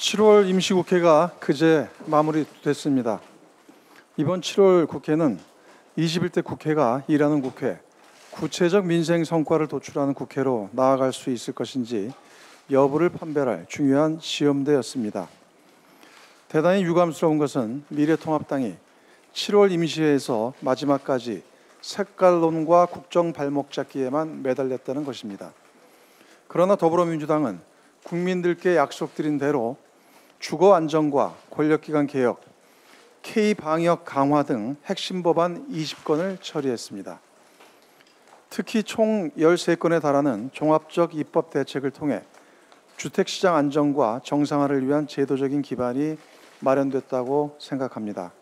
7월 임시국회가 그제 마무리됐습니다. 이번 7월 국회는 21대 국회가 일하는 국회, 구체적 민생 성과를 도출하는 국회로 나아갈 수 있을 것인지 여부를 판별할 중요한 시험대였습니다. 대단히 유감스러운 것은 미래통합당이 7월 임시회에서 마지막까지 색깔론과 국정 발목 잡기에만 매달렸다는 것입니다. 그러나 더불어민주당은 국민들께 약속드린 대로 주거 안정과 권력기관 개혁, K 방역 강화 등 핵심 법안 20건을 처리했습니다. 특히 총 13건에 달하는 종합적 입법 대책을 통해 주택시장 안정과 정상화를 위한 제도적인 기반이 마련됐다고 생각합니다.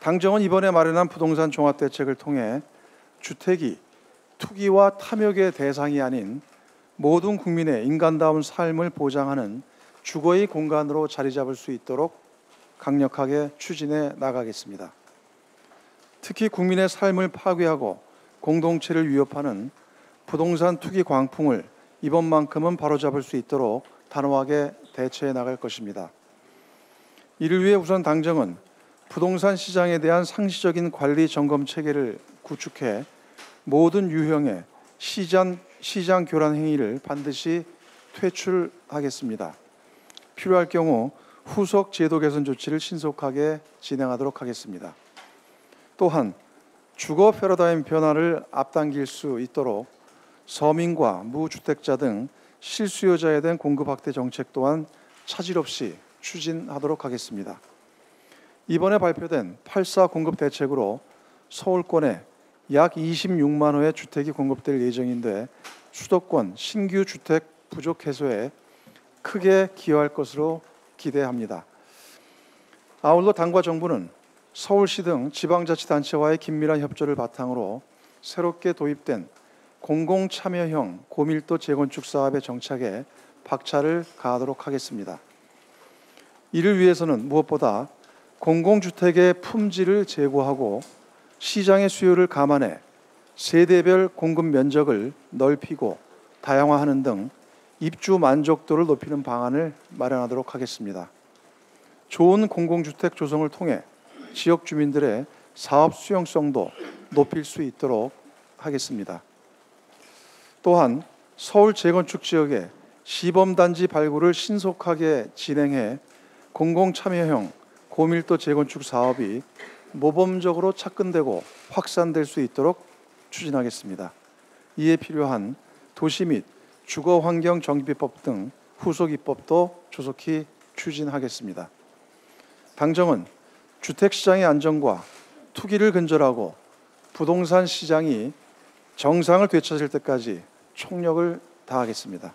당정은 이번에 마련한 부동산 종합 대책을 통해 주택이 투기와 탐욕의 대상이 아닌 모든 국민의 인간다운 삶을 보장하는 주거의 공간으로 자리 잡을 수 있도록 강력하게 추진해 나가겠습니다. 특히 국민의 삶을 파괴하고 공동체를 위협하는 부동산 투기 광풍을 이번만큼은 바로잡을 수 있도록 단호하게 대처해 나갈 것입니다. 이를 위해 우선 당정은 부동산 시장에 대한 상시적인 관리 점검 체계를 구축해 모든 유형의 시장, 시장 교란 행위를 반드시 퇴출하겠습니다. 필요할 경우 후속 제도 개선 조치를 신속하게 진행하도록 하겠습니다. 또한 주거 패러다임 변화를 앞당길 수 있도록 서민과 무주택자 등 실수요자에 대한 공급 확대 정책 또한 차질 없이 추진하도록 하겠습니다. 이번에 발표된 8사 공급 대책으로 서울권에 약 26만 호의 주택이 공급될 예정인데 수도권 신규 주택 부족 해소에 크게 기여할 것으로 기대합니다. 아울러 당과 정부는 서울시 등 지방자치단체와의 긴밀한 협조를 바탕으로 새롭게 도입된 공공참여형 고밀도 재건축 사업의 정착에 박차를 가하도록 하겠습니다. 이를 위해서는 무엇보다 공공주택의 품질을 제고하고 시장의 수요를 감안해 세대별 공급 면적을 넓히고 다양화하는 등 입주 만족도를 높이는 방안을 마련하도록 하겠습니다. 좋은 공공주택 조성을 통해 지역 주민들의 사업 수용성도 높일 수 있도록 하겠습니다. 또한 서울 재건축 지역의 시범단지 발굴을 신속하게 진행해 공공참여형 고밀도 재건축 사업이 모범적으로 착근되고 확산될 수 있도록 추진하겠습니다. 이에 필요한 도시 및 주거 환경 정비법 등 후속 입법도 조속히 추진하겠습니다. 당정은 주택 시장의 안정과 투기를 근절하고 부동산 시장이 정상을 되찾을 때까지 총력을 다하겠습니다.